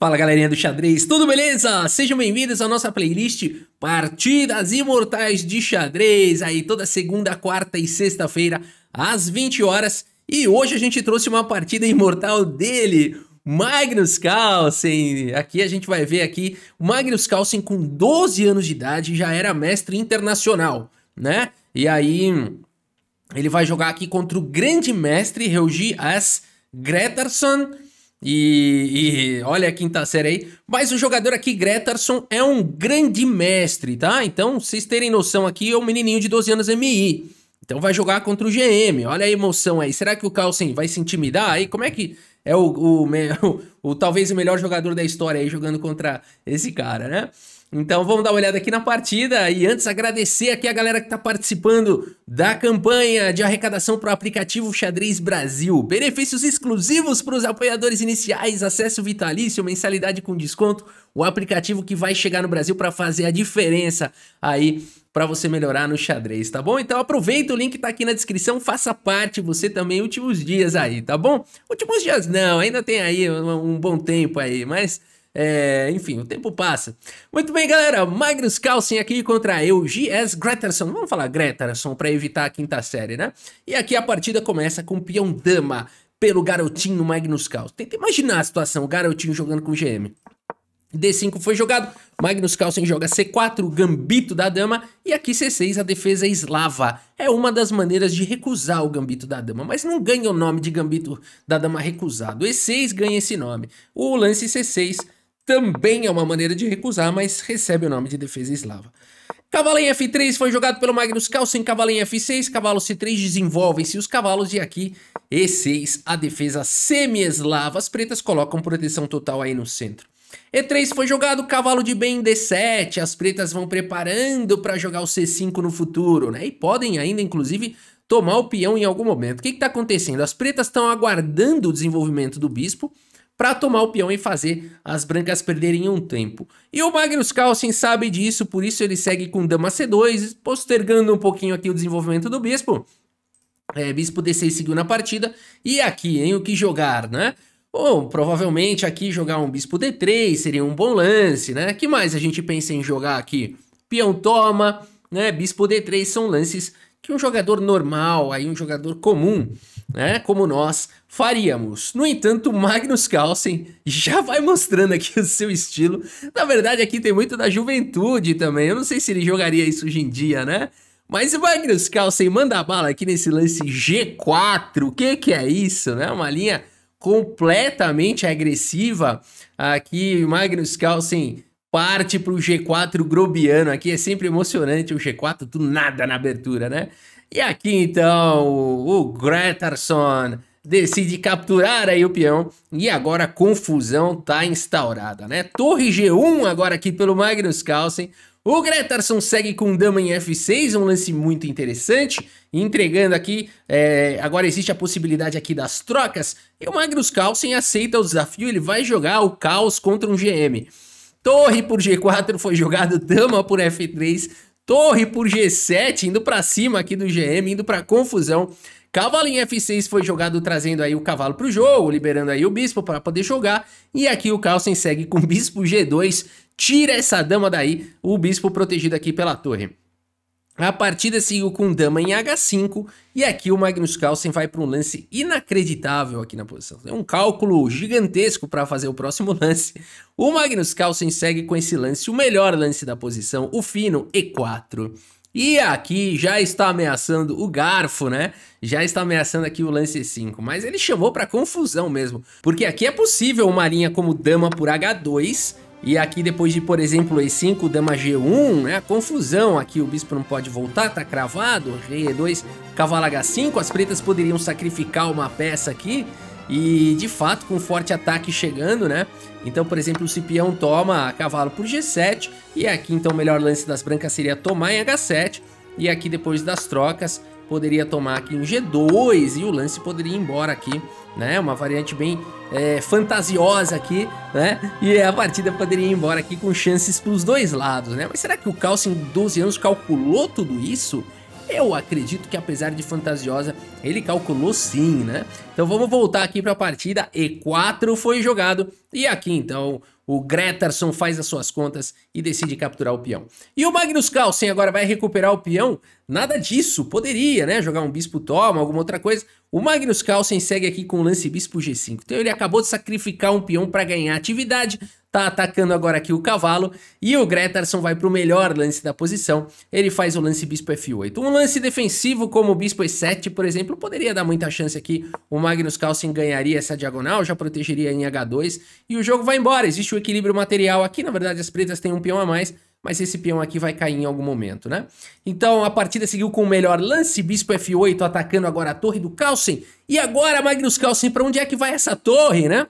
Fala galerinha do xadrez, tudo beleza? Sejam bem-vindos à nossa playlist Partidas Imortais de Xadrez, aí toda segunda, quarta e sexta-feira às 20 horas. E hoje a gente trouxe uma partida imortal dele, Magnus Carlsen. Aqui a gente vai ver aqui, Magnus Carlsen com 12 anos de idade já era mestre internacional, né? E aí ele vai jogar aqui contra o grande mestre Reugi S. Gretarsson e, e, olha a quinta série aí. Mas o jogador aqui, Gretarson, é um grande mestre, tá? Então, vocês terem noção aqui, é um menininho de 12 anos MI. Então vai jogar contra o GM. Olha a emoção aí. Será que o Carlsen vai se intimidar? Aí como é que é o, o, o, o talvez o melhor jogador da história aí jogando contra esse cara, né? Então vamos dar uma olhada aqui na partida e antes agradecer aqui a galera que está participando da campanha de arrecadação para o aplicativo Xadrez Brasil. Benefícios exclusivos para os apoiadores iniciais, acesso vitalício, mensalidade com desconto, o aplicativo que vai chegar no Brasil para fazer a diferença aí para você melhorar no xadrez, tá bom? Então aproveita, o link tá aqui na descrição, faça parte você também últimos dias aí, tá bom? Últimos dias não, ainda tem aí um, um bom tempo aí, mas é, enfim, o tempo passa. Muito bem, galera. Magnus Carlsen aqui contra eu, G.S. Greterson. Vamos falar Greterson para evitar a quinta série, né? E aqui a partida começa com peão dama pelo garotinho Magnus Carlsen. Tenta imaginar a situação, o garotinho jogando com o GM. D5 foi jogado, Magnus Carlsen joga C4, gambito da dama, e aqui C6 a defesa eslava. É uma das maneiras de recusar o gambito da dama, mas não ganha o nome de gambito da dama recusado. E6 ganha esse nome. O lance C6 também é uma maneira de recusar, mas recebe o nome de defesa eslava. Cavalo em F3 foi jogado pelo Magnus Carlsen, cavalo em F6, cavalo C3 desenvolvem-se os cavalos e aqui E6 a defesa semi-eslava. As pretas colocam proteção total aí no centro. E3 foi jogado, cavalo de bem D7, as pretas vão preparando para jogar o C5 no futuro, né? E podem ainda, inclusive, tomar o peão em algum momento. O que está acontecendo? As pretas estão aguardando o desenvolvimento do bispo, para tomar o peão e fazer as brancas perderem um tempo. E o Magnus Carlsen sabe disso, por isso ele segue com dama C2, postergando um pouquinho aqui o desenvolvimento do bispo. É, bispo D6 seguiu na partida, e aqui, em o que jogar, né? Ou provavelmente aqui jogar um bispo D3 seria um bom lance, né? que mais a gente pensa em jogar aqui? Peão toma, né? Bispo D3 são lances que um jogador normal, aí um jogador comum, né, como nós, faríamos. No entanto, Magnus Carlsen já vai mostrando aqui o seu estilo. Na verdade, aqui tem muito da juventude também. Eu não sei se ele jogaria isso hoje em dia, né? Mas o Magnus Carlsen manda bala aqui nesse lance G4. O que que é isso, né? Uma linha completamente agressiva. Aqui, Magnus Carlsen parte para o G4 grobiano. Aqui é sempre emocionante o G4 do nada na abertura, né? E aqui então o, Gretarson decide capturar aí o peão e agora a confusão tá instaurada, né? Torre G1 agora aqui pelo Magnus Carlsen. O Gretarson segue com dama em F6, um lance muito interessante, entregando aqui, é, agora existe a possibilidade aqui das trocas, e o Magnus Carlsen aceita o desafio, ele vai jogar o caos contra um GM. Torre por G4 foi jogado, dama por F3, torre por G7, indo para cima aqui do GM, indo para confusão. Cavalo em F6 foi jogado trazendo aí o cavalo para o jogo, liberando aí o bispo para poder jogar. E aqui o Carlsen segue com bispo G2, tira essa dama daí, o bispo protegido aqui pela torre. A partida seguiu com dama em H5 e aqui o Magnus Carlsen vai para um lance inacreditável aqui na posição. É um cálculo gigantesco para fazer o próximo lance. O Magnus Carlsen segue com esse lance, o melhor lance da posição, o fino E4. E aqui já está ameaçando o garfo, né? Já está ameaçando aqui o lance 5, mas ele chamou para confusão mesmo, porque aqui é possível uma linha como dama por H2 e aqui depois de, por exemplo, E5, dama G1, né, confusão aqui, o bispo não pode voltar, tá cravado, rei E2, cavalo H5, as pretas poderiam sacrificar uma peça aqui, e de fato com forte ataque chegando, né, então por exemplo o Cipião toma cavalo por G7, e aqui então o melhor lance das brancas seria tomar em H7, e aqui depois das trocas poderia tomar aqui um G2 e o lance poderia ir embora aqui, né? Uma variante bem é, fantasiosa aqui, né? E a partida poderia ir embora aqui com chances para os dois lados, né? Mas será que o Calcio em 12 anos calculou tudo isso? Eu acredito que apesar de fantasiosa, ele calculou sim, né? Então vamos voltar aqui para a partida. E4 foi jogado e aqui então o Greterson faz as suas contas e decide capturar o peão. E o Magnus Carlsen agora vai recuperar o peão? Nada disso, poderia, né? Jogar um bispo toma, alguma outra coisa. O Magnus Carlsen segue aqui com o lance bispo G5. Então ele acabou de sacrificar um peão para ganhar atividade, tá atacando agora aqui o cavalo, e o Gretarson vai para o melhor lance da posição, ele faz o lance bispo F8. Um lance defensivo como o bispo E7, por exemplo, poderia dar muita chance aqui, o Magnus Carlsen ganharia essa diagonal, já protegeria em H2, e o jogo vai embora, existe o equilíbrio material aqui, na verdade as pretas têm um peão a mais, mas esse peão aqui vai cair em algum momento, né? Então a partida seguiu com o melhor lance, bispo F8 atacando agora a torre do Carlsen, e agora Magnus Carlsen, para onde é que vai essa torre, né?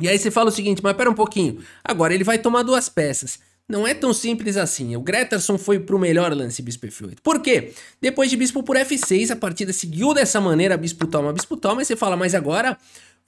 E aí você fala o seguinte, mas pera um pouquinho, agora ele vai tomar duas peças. Não é tão simples assim. O Greterson foi pro melhor lance bispo F8. Por quê? Depois de bispo por F6, a partida seguiu dessa maneira, bispo toma, bispo toma, e você fala, mas agora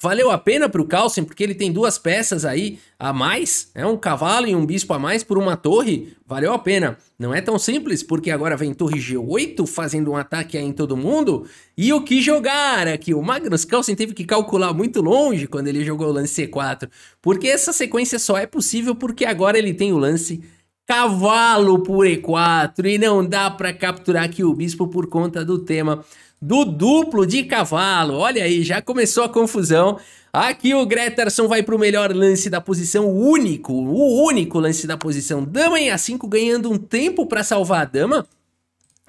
Valeu a pena para o Carlsen, porque ele tem duas peças aí a mais, é um cavalo e um bispo a mais por uma torre, valeu a pena. Não é tão simples, porque agora vem torre G8 fazendo um ataque aí em todo mundo, e o que jogar aqui? O Magnus Carlsen teve que calcular muito longe quando ele jogou o lance C4, porque essa sequência só é possível porque agora ele tem o lance cavalo por E4, e não dá para capturar aqui o bispo por conta do tema do duplo de cavalo. Olha aí, já começou a confusão. Aqui o Greterson vai para o melhor lance da posição, o único, o único lance da posição. Dama em A5 ganhando um tempo para salvar a dama.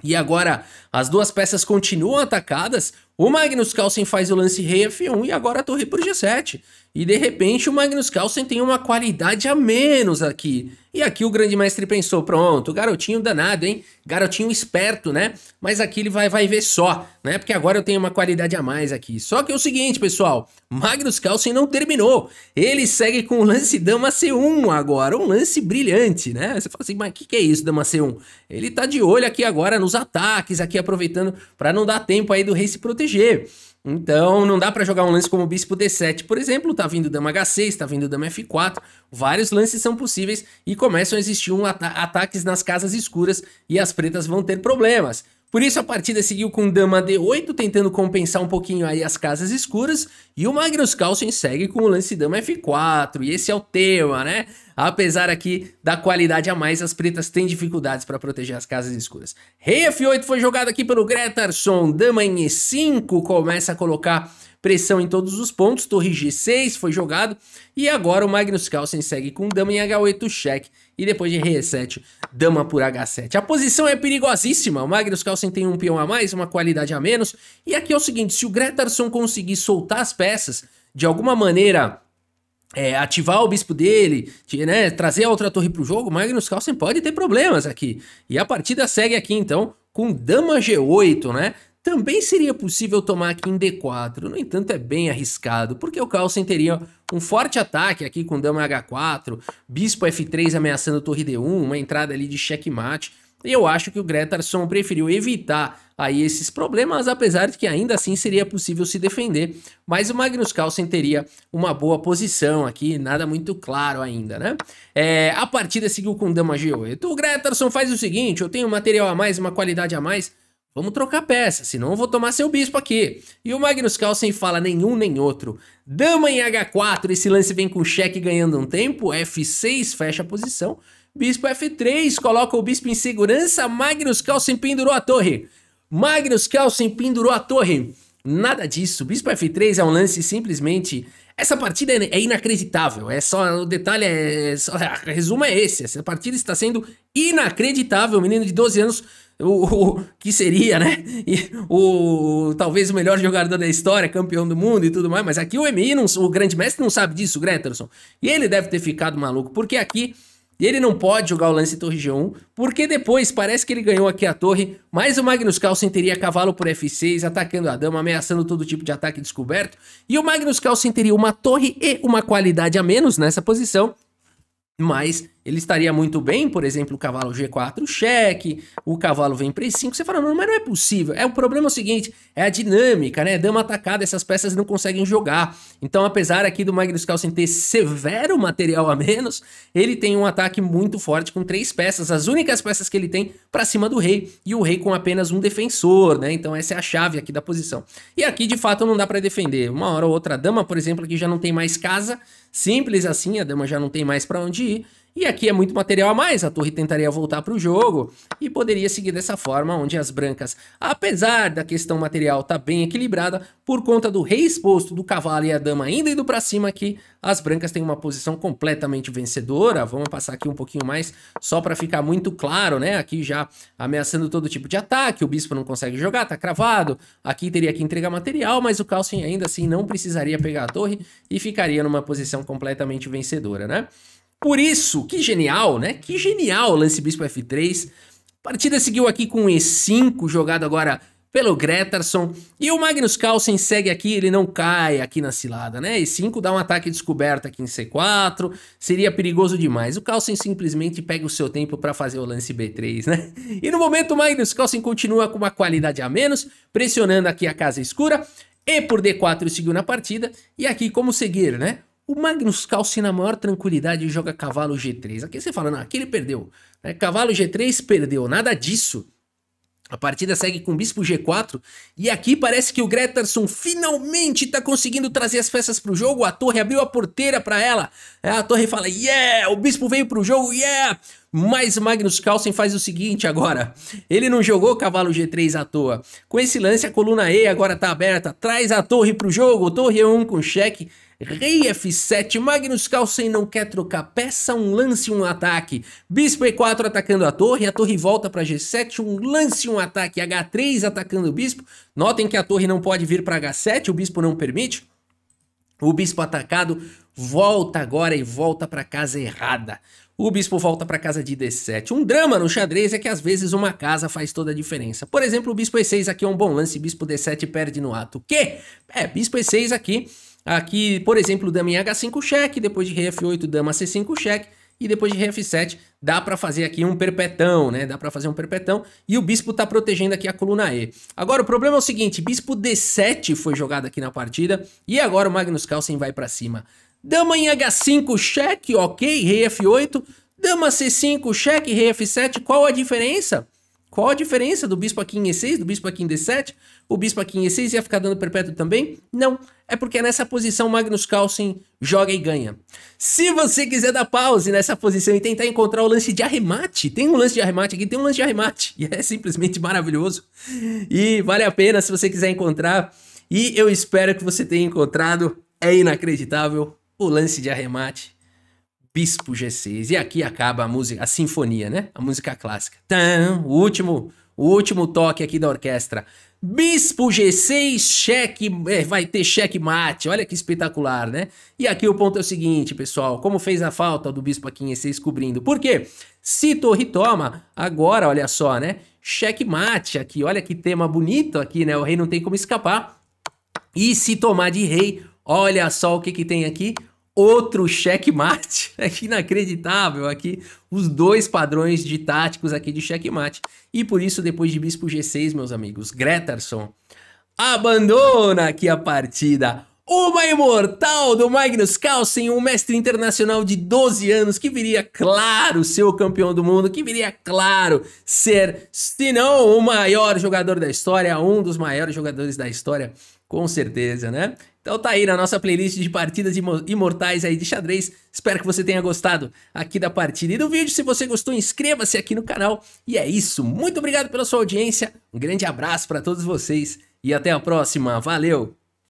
E agora as duas peças continuam atacadas. O Magnus Carlsen faz o lance rei F1 e agora a torre por G7. E de repente o Magnus Carlsen tem uma qualidade a menos aqui. E aqui o grande mestre pensou, pronto, garotinho danado, hein? Garotinho esperto, né? Mas aqui ele vai, vai ver só, né? Porque agora eu tenho uma qualidade a mais aqui. Só que é o seguinte, pessoal, Magnus Carlsen não terminou. Ele segue com o lance dama C1 agora, um lance brilhante, né? Você fala assim, mas o que, que é isso, dama C1? Ele tá de olho aqui agora nos ataques, aqui aproveitando para não dar tempo aí do rei se proteger. Então, não dá para jogar um lance como bispo D7, por exemplo, tá vindo dama H6, tá vindo dama F4, vários lances são possíveis e começam a existir um ata ataques nas casas escuras e as pretas vão ter problemas. Por isso a partida seguiu com dama D8, tentando compensar um pouquinho aí as casas escuras, e o Magnus Carlsen segue com o lance dama F4, e esse é o tema, né? Apesar aqui da qualidade a mais, as pretas têm dificuldades para proteger as casas escuras. Rei F8 foi jogado aqui pelo Gretarson, dama em E5 começa a colocar pressão em todos os pontos, torre G6 foi jogado, e agora o Magnus Carlsen segue com dama em H8 cheque, e depois de rei E7, dama por H7. A posição é perigosíssima, o Magnus Carlsen tem um peão a mais, uma qualidade a menos, e aqui é o seguinte, se o Gretarson conseguir soltar as peças, de alguma maneira é, ativar o bispo dele, né, trazer a outra torre para o jogo, Magnus Carlsen pode ter problemas aqui. E a partida segue aqui então com dama G8, né? Também seria possível tomar aqui em D4, no entanto é bem arriscado, porque o Carlsen teria um forte ataque aqui com dama H4, bispo F3 ameaçando torre D1, uma entrada ali de checkmate, e eu acho que o Gretarson preferiu evitar aí esses problemas, apesar de que ainda assim seria possível se defender, mas o Magnus Carlsen teria uma boa posição aqui, nada muito claro ainda, né? É, a partida seguiu com dama G8, o Gretarson faz o seguinte, eu tenho material a mais, uma qualidade a mais, Vamos trocar peça, senão eu vou tomar seu bispo aqui. E o Magnus Carlsen fala nenhum nem outro. Dama em H4, esse lance vem com cheque ganhando um tempo. F6 fecha a posição. Bispo F3 coloca o bispo em segurança. Magnus Carlsen pendurou a torre. Magnus Carlsen pendurou a torre. Nada disso. Bispo F3 é um lance simplesmente. Essa partida é inacreditável. É só o detalhe é, só, resumo é esse. Essa partida está sendo inacreditável. O menino de 12 anos o, o, que seria, né? E, o talvez o melhor jogador da história, campeão do mundo e tudo mais, mas aqui o MI, não, o grande mestre não sabe disso, o Greterson. E ele deve ter ficado maluco, porque aqui ele não pode jogar o lance torre G1, porque depois parece que ele ganhou aqui a torre, mas o Magnus Carlsen teria cavalo por F6, atacando a dama, ameaçando todo tipo de ataque descoberto, e o Magnus Carlsen teria uma torre e uma qualidade a menos nessa posição, mas ele estaria muito bem, por exemplo, o cavalo G4 cheque, o cavalo vem para E5, você fala, não, mas não é possível. É, o problema é o seguinte, é a dinâmica, né? Dama atacada, essas peças não conseguem jogar. Então, apesar aqui do Magnus Carlsen ter severo material a menos, ele tem um ataque muito forte com três peças, as únicas peças que ele tem para cima do rei, e o rei com apenas um defensor, né? Então essa é a chave aqui da posição. E aqui, de fato, não dá para defender. Uma hora ou outra, a dama, por exemplo, aqui já não tem mais casa, simples assim, a dama já não tem mais para onde ir, e aqui é muito material a mais, a torre tentaria voltar para o jogo e poderia seguir dessa forma, onde as brancas, apesar da questão material estar tá bem equilibrada, por conta do rei exposto do cavalo e a dama ainda indo para cima aqui, as brancas têm uma posição completamente vencedora. Vamos passar aqui um pouquinho mais, só para ficar muito claro, né? Aqui já ameaçando todo tipo de ataque, o bispo não consegue jogar, tá cravado. Aqui teria que entregar material, mas o Calcin ainda assim não precisaria pegar a torre e ficaria numa posição completamente vencedora, né? Por isso, que genial, né? Que genial o lance bispo F3. A partida seguiu aqui com E5, jogado agora pelo Gretarson. E o Magnus Carlsen segue aqui, ele não cai aqui na cilada, né? E5 dá um ataque descoberto aqui em C4, seria perigoso demais. O Carlsen simplesmente pega o seu tempo para fazer o lance B3, né? E no momento o Magnus Carlsen continua com uma qualidade a menos, pressionando aqui a casa escura. E por D4 seguiu na partida. E aqui como seguir, né? O Magnus Carlsen na maior tranquilidade joga cavalo G3. Aqui você fala, não, aqui ele perdeu. Né? Cavalo G3 perdeu, nada disso. A partida segue com bispo G4 e aqui parece que o Greterson finalmente está conseguindo trazer as peças para o jogo. A torre abriu a porteira para ela. É, a torre fala, yeah, o bispo veio para o jogo, yeah. Mas Magnus Carlsen faz o seguinte agora, ele não jogou cavalo G3 à toa. Com esse lance a coluna E agora está aberta, traz a torre para o jogo, torre E1 com cheque, Rei F7, Magnus Carlsen não quer trocar peça, um lance um ataque. Bispo E4 atacando a torre, a torre volta para G7, um lance um ataque. H3 atacando o bispo. Notem que a torre não pode vir para H7, o bispo não permite. O bispo atacado volta agora e volta para casa errada. O bispo volta para casa de D7. Um drama no xadrez é que às vezes uma casa faz toda a diferença. Por exemplo, o bispo E6 aqui é um bom lance, bispo D7 perde no ato. O quê? É, bispo E6 aqui Aqui, por exemplo, dama em H5 cheque, depois de rei F8, dama C5 cheque, e depois de rei F7 dá para fazer aqui um perpetão, né? Dá para fazer um perpetão e o bispo tá protegendo aqui a coluna E. Agora o problema é o seguinte, bispo D7 foi jogado aqui na partida e agora o Magnus Carlsen vai para cima. Dama em H5 cheque, ok, rei F8, dama C5 cheque, rei F7, qual a diferença? Qual a diferença do bispo aqui em E6, do bispo aqui em D7? O bispo aqui em E6 ia ficar dando perpétuo também? Não, é porque nessa posição Magnus Carlsen joga e ganha. Se você quiser dar pause nessa posição e tentar encontrar o lance de arremate, tem um lance de arremate aqui, tem um lance de arremate, e é simplesmente maravilhoso. E vale a pena se você quiser encontrar, e eu espero que você tenha encontrado, é inacreditável, o lance de arremate Bispo G6. E aqui acaba a música, a sinfonia, né? A música clássica. Tan, o último, o último toque aqui da orquestra. Bispo G6, cheque, é, vai ter cheque mate, olha que espetacular, né? E aqui o ponto é o seguinte, pessoal, como fez a falta do Bispo aqui em E6 cobrindo, por quê? Se torre toma, agora, olha só, né? Cheque mate aqui, olha que tema bonito aqui, né? O rei não tem como escapar. E se tomar de rei, olha só o que que tem aqui, outro checkmate. É inacreditável aqui os dois padrões de táticos aqui de checkmate. E por isso, depois de bispo G6, meus amigos, Gretarson abandona aqui a partida. Uma imortal do Magnus Carlsen, um mestre internacional de 12 anos que viria, claro, ser o campeão do mundo, que viria, claro, ser, se não o maior jogador da história, um dos maiores jogadores da história, com certeza, né? Então tá aí na nossa playlist de partidas imortais aí de xadrez. Espero que você tenha gostado aqui da partida e do vídeo. Se você gostou, inscreva-se aqui no canal. E é isso. Muito obrigado pela sua audiência. Um grande abraço para todos vocês e até a próxima. Valeu!